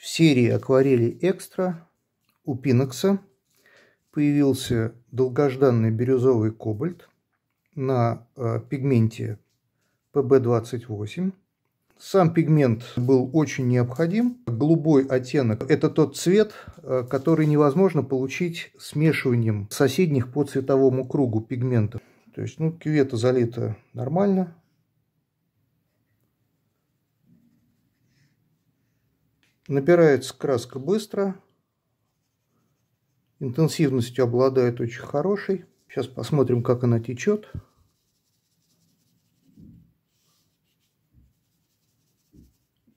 В серии акварели экстра у Пинокса появился долгожданный бирюзовый кобальт на э, пигменте PB28. Сам пигмент был очень необходим. Голубой оттенок – это тот цвет, э, который невозможно получить смешиванием соседних по цветовому кругу пигментов. То есть, ну, кювета залита нормально. Набирается краска быстро. Интенсивностью обладает очень хорошей. Сейчас посмотрим, как она течет.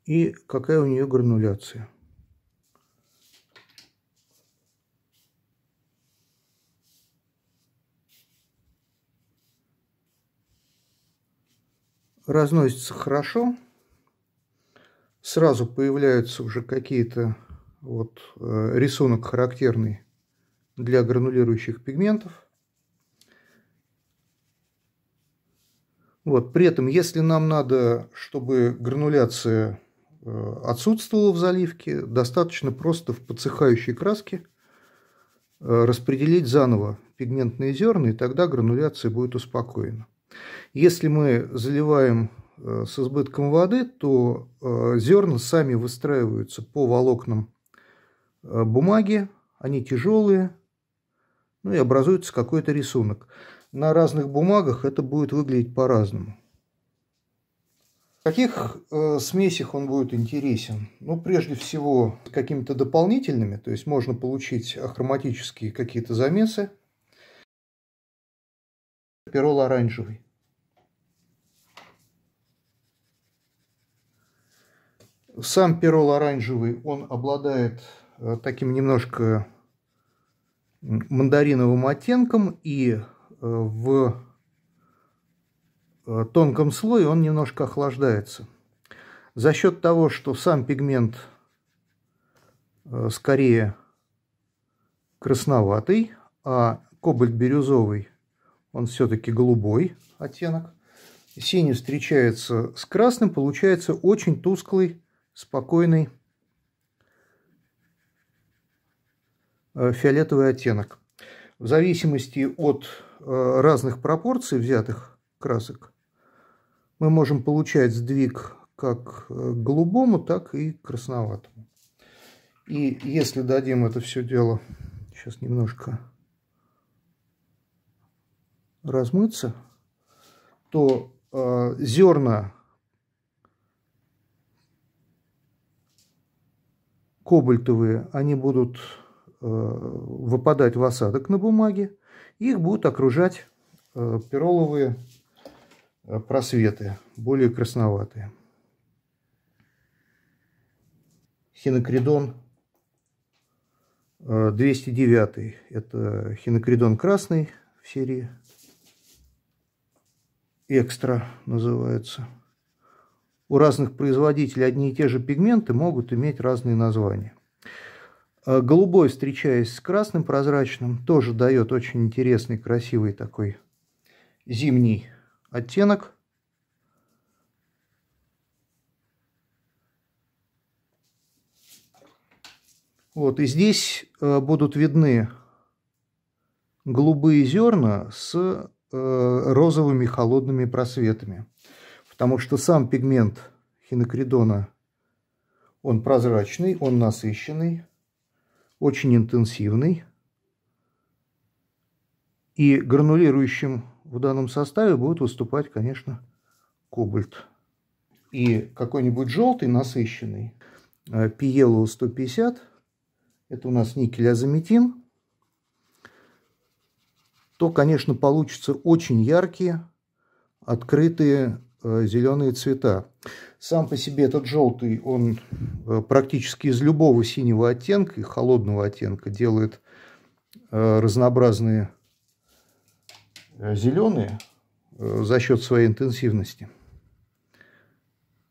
И какая у нее грануляция. разносится хорошо. Сразу появляются уже какие-то вот э, рисунок характерный для гранулирующих пигментов. Вот, при этом, если нам надо, чтобы грануляция э, отсутствовала в заливке, достаточно просто в подсыхающей краске э, распределить заново пигментные зерна, и тогда грануляция будет успокоена. Если мы заливаем с избытком воды, то э, зерна сами выстраиваются по волокнам э, бумаги, они тяжелые, ну и образуется какой-то рисунок. На разных бумагах это будет выглядеть по-разному. В каких э, смесях он будет интересен? Ну, прежде всего, какими-то дополнительными, то есть можно получить ахроматические какие-то замесы. Перол оранжевый. Сам перол оранжевый, он обладает э, таким немножко мандариновым оттенком, и э, в э, тонком слое он немножко охлаждается. За счет того, что сам пигмент скорее красноватый, а кобальт бирюзовый, он все-таки голубой оттенок. Синий встречается с красным, получается очень тусклый спокойный э, фиолетовый оттенок. В зависимости от э, разных пропорций взятых красок мы можем получать сдвиг как к голубому, так и красноватому. И если дадим это все дело сейчас немножко размыться, то э, зерна кобальтовые, они будут э, выпадать в осадок на бумаге, их будут окружать э, пероловые э, просветы, более красноватые. Хинокридон 209. Это хинокридон красный в серии. Экстра называется у разных производителей одни и те же пигменты могут иметь разные названия. А голубой, встречаясь с красным прозрачным, тоже дает очень интересный, красивый такой зимний оттенок. Вот, и здесь э, будут видны голубые зерна с э, розовыми холодными просветами потому что сам пигмент хинокридона, он прозрачный, он насыщенный, очень интенсивный. И гранулирующим в данном составе будет выступать, конечно, кобальт. И какой-нибудь желтый насыщенный, Пиело 150, это у нас никель азометин, то, конечно, получится очень яркие, открытые Э, зеленые цвета. Сам по себе этот желтый, он э, практически из любого синего оттенка и холодного оттенка делает э, разнообразные зеленые за счет своей интенсивности.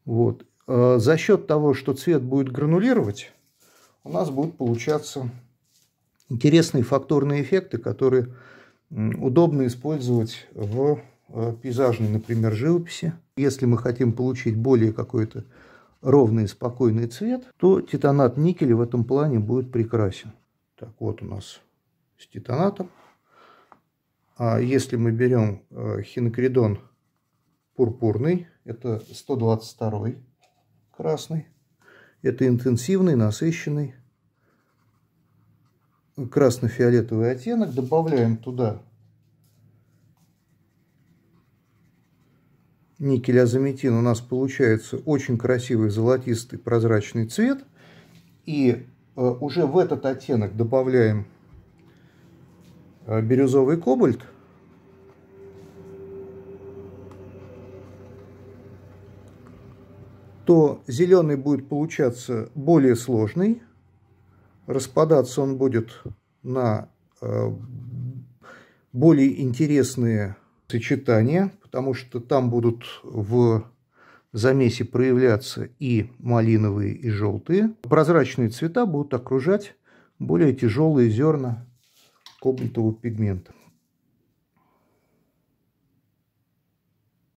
Вот. За счет того, что цвет будет гранулировать, у нас будут получаться интересные фактурные эффекты, которые удобно использовать в пейзажной, например, живописи. Если мы хотим получить более какое-то ровный спокойный цвет, то титанат никеля в этом плане будет прекрасен. Так, вот у нас с титанатом. А если мы берем э, хинокридон пурпурный, это 122 красный, это интенсивный, насыщенный красно-фиолетовый оттенок, добавляем туда никель азометин, у нас получается очень красивый золотистый прозрачный цвет. И э, уже в этот оттенок добавляем э, бирюзовый кобальт. то зеленый будет получаться более сложный. Распадаться он будет на э, более интересные сочетания, потому что там будут в замесе проявляться и малиновые, и желтые. Прозрачные цвета будут окружать более тяжелые зерна кобальтового пигмента.